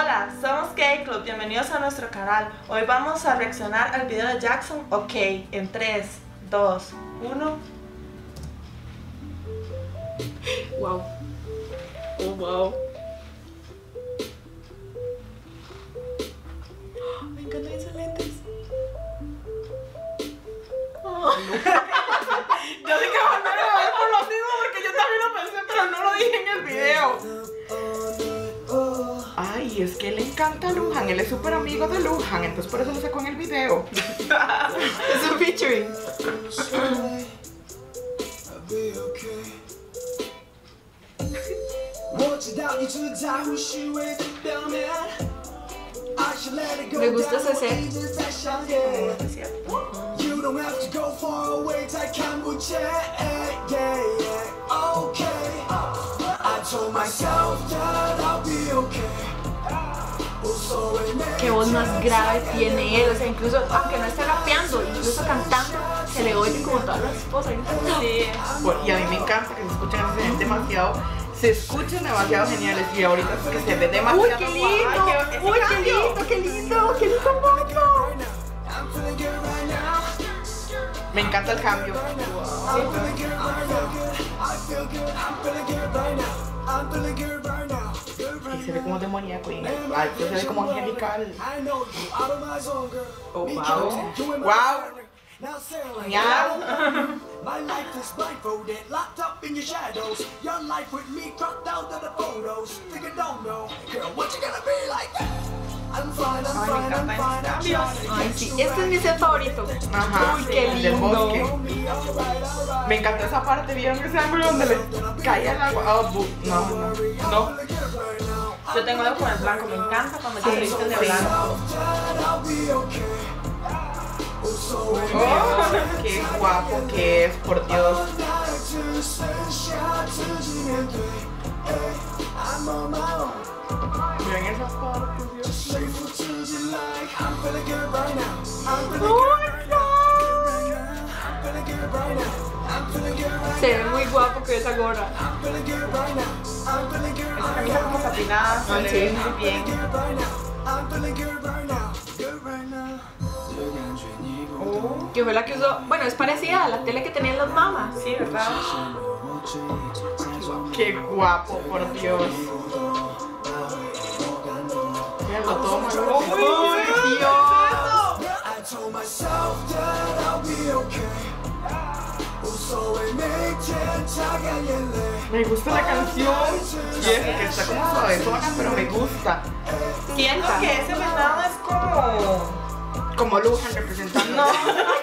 Hola, somos Gay Club, bienvenidos a nuestro canal. Hoy vamos a reaccionar al video de Jackson OK en 3, 2, 1. Wow. Oh, wow. Encanta Lujan, él es súper amigo de Lujan, entonces por eso lo sacó en el video. Es un featuring. Me gusta ese set. You don't have to go far away, I can yeah, yeah, okay. I told myself that I'll be okay. Voz más grave tiene él, o sea, incluso aunque no esté rapeando, incluso cantando, se le oye como todas las. Bueno, Y a mí me encanta que se escuchen así demasiado, se escuchan demasiado geniales y ahorita es que se ve demasiado ¡Uy, qué lindo! guay, ese ¡Uy, qué cambio. lindo, qué lindo! ¡Qué lindo mono! Me encanta el cambio. Como demoníaco y se ve como angelical. Oh, wow. Wow. My life is blindfolded, locked up in your shadows. Your life with me cropped out of the photos. Think I don't know, girl, what you gonna be like? I'm fine, I'm Ay, fine, I'm fine. I'm sí, este es mi set favorito. Ajá, Uy, qué lindo. bosque. me encantó esa parte, ¿vieron ese ángulo donde le caía el agua? Oh, no, no. Yo tengo algo con el blanco, me encanta cuando se visten de blanco. Oh, Oh, qué guapo que es, por Dios. My. Miren esas partes, Dios. Faithful to the Se ve muy guapo con esa gorra. Esa camisa como satinada, se Ah, le sí. ve muy bien. Oh, Que fue la que usó. Bueno, es parecida a la tele que tenían las mamás. sí, ¿verdad? Qué guapo, por Dios. Míralo todo malo. Me gusta la canción. Y es que está como suavezona, pero me gusta. Siento que ese venado es como... Como Lujan representando. No,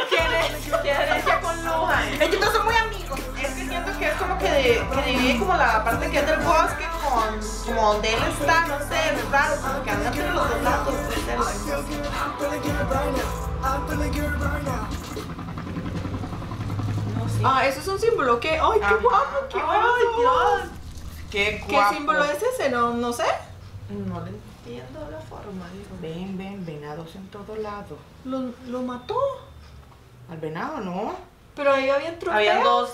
tiene, tiene herencia con Lujan. Ellos dos son muy amigos. Es que siento que es como que, de- que divide como la parte que es del bosque con como donde él está, no sé, es raro, como que anda entre los dos lados. Sí. Ah, eso es un símbolo que. ¡Ay, qué Ajá. guapo! ¡Qué Ay, guapo! Dios. Qué ¿Qué guapo. símbolo es ese? No, no sé. No le entiendo la forma, digo. Ven, ven, venados en todo lado. Lo, lo mató. Al venado, ¿no? Pero ahí había trofeo. Habían dos.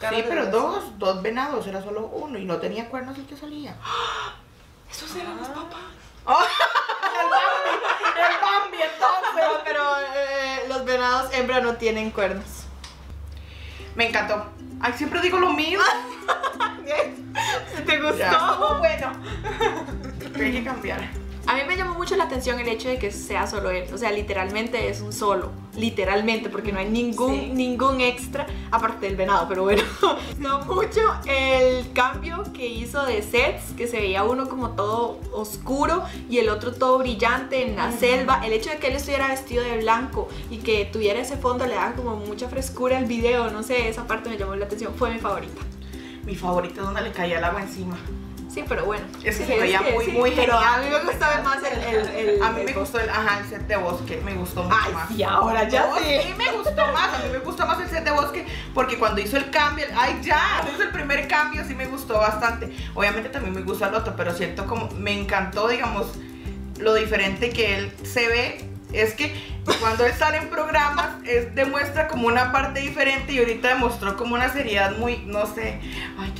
Sí, pero dos, dos venados, era solo uno y no tenía cuernos el que salía. Esos eran los papás. El Bambi, entonces. Pero, pero eh, los venados hembra no tienen cuernos. Me encantó. Ay, siempre digo lo mismo. ¿Te gustó? Ya. Bueno. Hay que cambiar. A mí me llamó mucho la atención el hecho de que sea solo él. O sea, literalmente es un solo. Literalmente, porque no hay ningún, Sí. ningún extra aparte del venado. Pero bueno, no mucho el cambio que hizo de sets, que se veía uno como todo oscuro y el otro todo brillante en la selva. El hecho de que él estuviera vestido de blanco y que tuviera ese fondo le daba como mucha frescura al video. No sé, esa parte me llamó la atención. Fue mi favorita. Mi favorito es donde le caía el agua encima. Sí, pero bueno. Es que Sí, se veía muy, muy genial. a mí me gustaba más el... el- el- A mí me gustó el, ajá, el set de bosque, me gustó mucho Ay, más. sí, ahora ya sí. sí me gustó más, a mí me gustó más el set de bosque porque cuando hizo el cambio, ay ya, hizo el primer cambio sí me gustó bastante. Obviamente también me gusta el otro, pero siento como, me encantó, digamos, lo diferente que él se ve. Es que cuando él sale en programas, es, demuestra como una parte diferente y ahorita demostró como una seriedad muy, no sé, ay.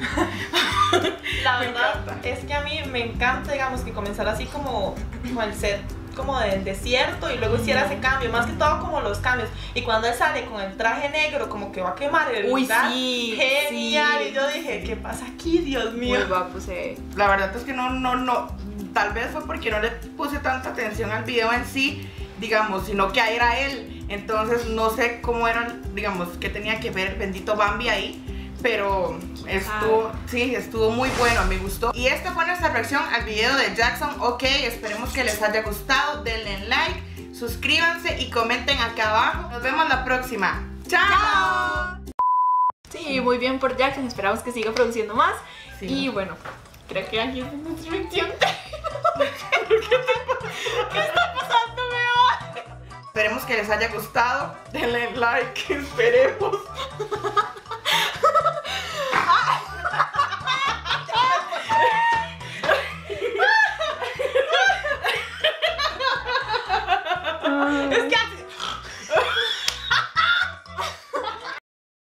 La verdad es que a mí me encanta, digamos, que comenzar así como con el set como del desierto y luego hiciera ese cambio, más que todo como los cambios. Y cuando él sale con el traje negro, como que va a quemar el Uy, sí, genial. sí. Y yo dije, ¿qué pasa aquí, Dios mío? Muy guapo se ve. La verdad es que no, no, no. Tal vez fue porque no le puse tanta atención al video en sí, digamos, sino que era él. Entonces no sé cómo era, digamos, que tenía que ver el bendito Bambi ahí. Pero estuvo, sí, estuvo muy bueno, me gustó. Y esta fue nuestra reacción al video de Jackson. Ok, esperemos que les haya gustado. Denle like, suscríbanse y comenten acá abajo. Nos vemos la próxima. ¡Chao! Sí, muy bien por Jackson. Esperamos que siga produciendo más. Sí. Y bueno, creo que aquí es nuestra reacción. ¿Qué está pasando, Beba? Esperemos que les haya gustado. Denle like, esperemos.